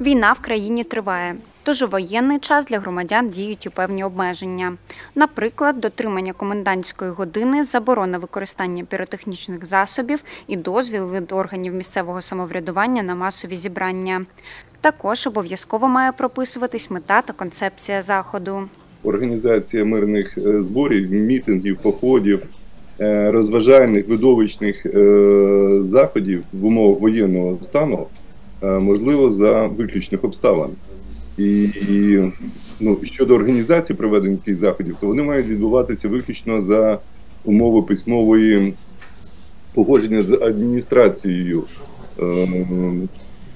Війна в країні триває, тож у воєнний час для громадян діють і певні обмеження. Наприклад, дотримання комендантської години, заборона використання піротехнічних засобів і дозвіл від органів місцевого самоврядування на масові зібрання. Також обов'язково має прописуватись мета та концепція заходу. організація мирних е, зборів, мітингів, походів, е, розважальних видовищних е, заходів в умовах воєнного стану можливо за виключних обставин. І, і ну, щодо організації проведення таких заходів, то вони мають відбуватися виключно за умови письмової погодження з адміністрацією е,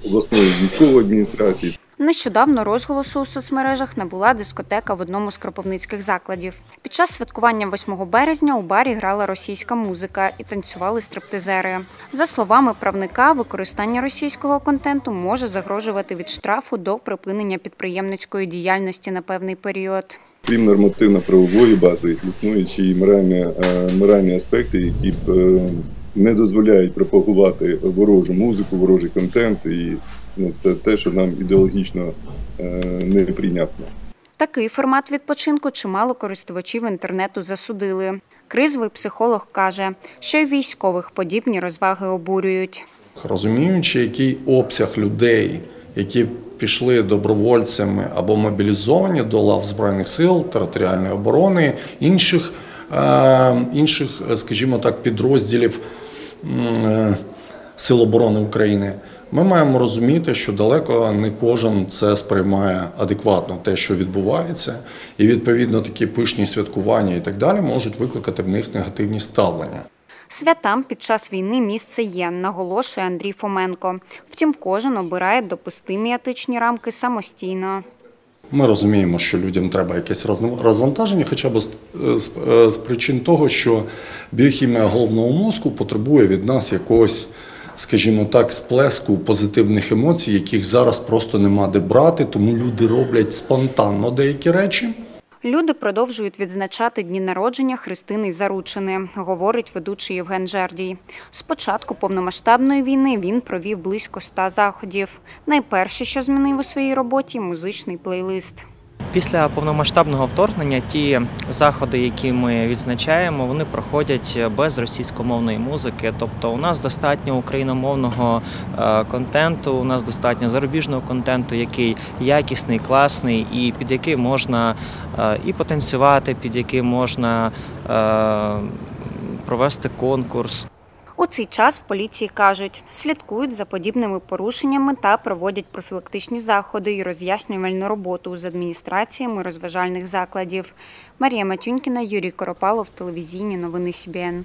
обласної військової адміністрації. Нещодавно розголосу у соцмережах набула дискотека в одному з кропивницьких закладів. Під час святкування 8 березня у барі грала російська музика і танцювали стриптизери. За словами правника, використання російського контенту може загрожувати від штрафу до припинення підприємницької діяльності на певний період. Крім нормативно-правової бази, існують ще й моральні, е, моральні аспекти, які б е, не дозволяють пропагувати ворожу музику, ворожий контент, і це те, що нам ідеологічно е, неприйнятно. Такий формат відпочинку чимало користувачів інтернету засудили. Кризовий психолог каже, що й військових подібні розваги обурюють. розуміючи, який обсяг людей, які пішли добровольцями або мобілізовані до лав Збройних сил, територіальної оборони, інших, е, інших, е, скажімо так, підрозділів е, Сил оборони України. Ми маємо розуміти, що далеко не кожен це сприймає адекватно, те, що відбувається, і відповідно такі пишні святкування і так далі можуть викликати в них негативні ставлення. Святам під час війни місце є, наголошує Андрій Фоменко. Втім, кожен обирає допустимі етичні рамки самостійно. Ми розуміємо, що людям треба якесь розвантаження, хоча б з причин того, що біохімія головного мозку потребує від нас якогось, скажімо так, сплеску позитивних емоцій, яких зараз просто нема де брати, тому люди роблять спонтанно деякі речі. Люди продовжують відзначати дні народження Христини Заручини, говорить ведучий Євген Жердій. З початку повномасштабної війни він провів близько ста заходів. Найперше, що змінив у своїй роботі, музичний плейлист. Після повномасштабного вторгнення ті заходи, які ми відзначаємо, вони проходять без російськомовної музики. Тобто, у нас достатньо україномовного е, контенту, у нас достатньо зарубіжного контенту, який якісний, класний, і під який можна е, і потанцювати, під який можна е, провести конкурс. У цей час в поліції кажуть, слідкують за подібними порушеннями та проводять профілактичні заходи і роз'яснювальну роботу з адміністраціями розважальних закладів. Марія Матюнькіна, Юрій Коропалов, телевізійні новини СІБІН.